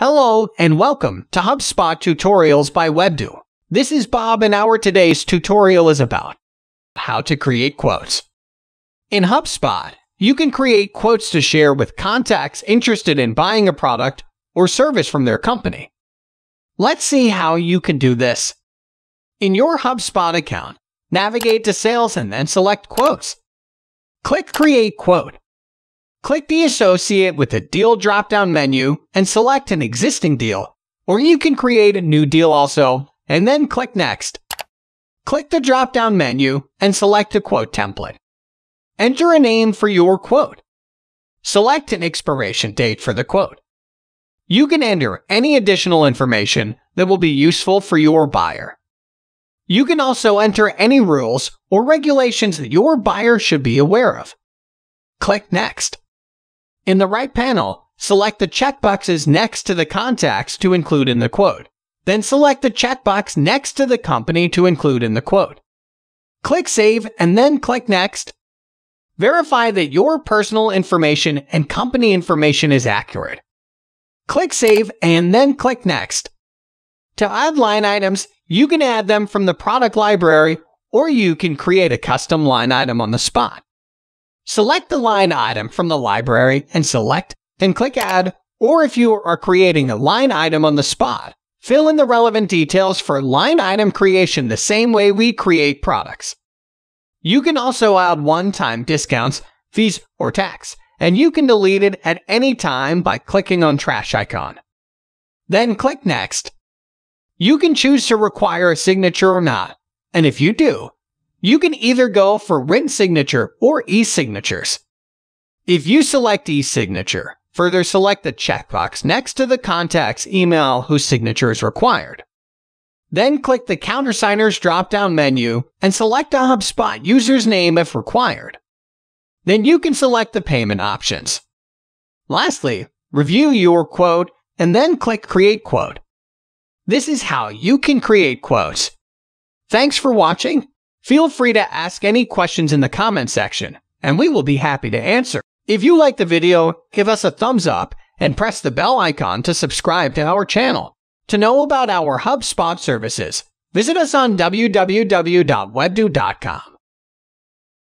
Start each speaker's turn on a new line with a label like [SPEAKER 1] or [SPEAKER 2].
[SPEAKER 1] Hello and welcome to HubSpot Tutorials by Webdew. This is Bob and our today's tutorial is about how to create quotes. In HubSpot, you can create quotes to share with contacts interested in buying a product or service from their company. Let's see how you can do this. In your HubSpot account, navigate to Sales and then select Quotes. Click Create Quote. Click the Associate with the Deal drop-down menu and select an existing deal, or you can create a new deal also, and then click Next. Click the drop-down menu and select a quote template. Enter a name for your quote. Select an expiration date for the quote. You can enter any additional information that will be useful for your buyer. You can also enter any rules or regulations that your buyer should be aware of. Click Next. In the right panel, select the checkboxes next to the contacts to include in the quote. Then select the checkbox next to the company to include in the quote. Click Save and then click Next. Verify that your personal information and company information is accurate. Click Save and then click Next. To add line items, you can add them from the product library or you can create a custom line item on the spot. Select the line item from the library and select and click Add, or if you are creating a line item on the spot, fill in the relevant details for line item creation the same way we create products. You can also add one-time discounts, fees, or tax, and you can delete it at any time by clicking on trash icon. Then click Next. You can choose to require a signature or not, and if you do, you can either go for written signature or e-signatures. If you select e-signature, further select the checkbox next to the contact's email whose signature is required. Then click the Countersigners drop-down menu and select a HubSpot user's name if required. Then you can select the payment options. Lastly, review your quote and then click Create Quote. This is how you can create quotes. Thanks for watching Feel free to ask any questions in the comment section, and we will be happy to answer. If you like the video, give us a thumbs up and press the bell icon to subscribe to our channel. To know about our HubSpot services, visit us on www.webdew.com.